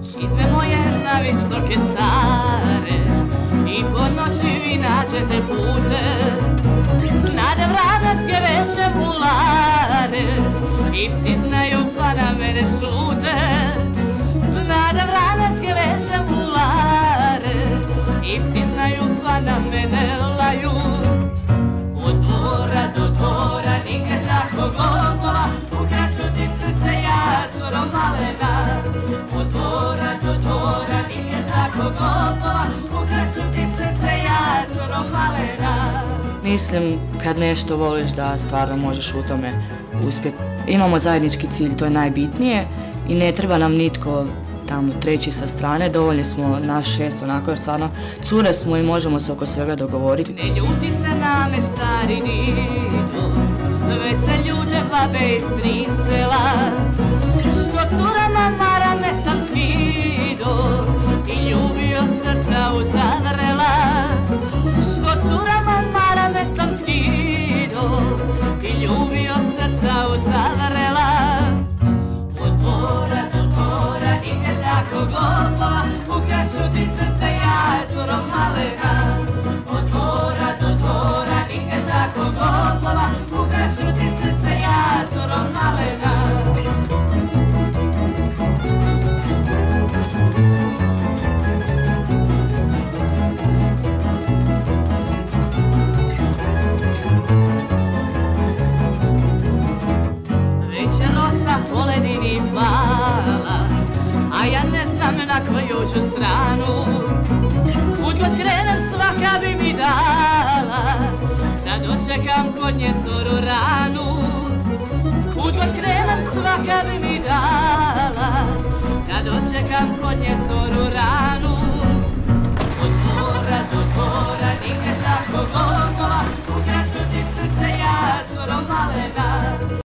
Čizme moje na visoke sare I po noći vi nađete pute. Znade vradanske veše mulare I psi znaju pa na mene šute. Znade vradanske veše mulare I psi znaju pa na mene laju gopova Ukrašu ti srce malena Mislim, kad nešto voliš da stvarno možeš u tome uspjeti. Imamo zajednički cilj, to je najbitnije i ne treba nam nitko tamo treći sa strane, dovoljni smo naš šest onako jer stvarno cure smo i možemo se oko svega dogovoriti. Ne ljuti se na me stari dido Već se ljuđe babe iz tri sela curama mara me sam skido I ljubio srca uzavrela Od na koju ću stranu. Kud god krenem svaka bi mi dala Da dočekam kod nje zoru ranu. Kud god krenem svaka bi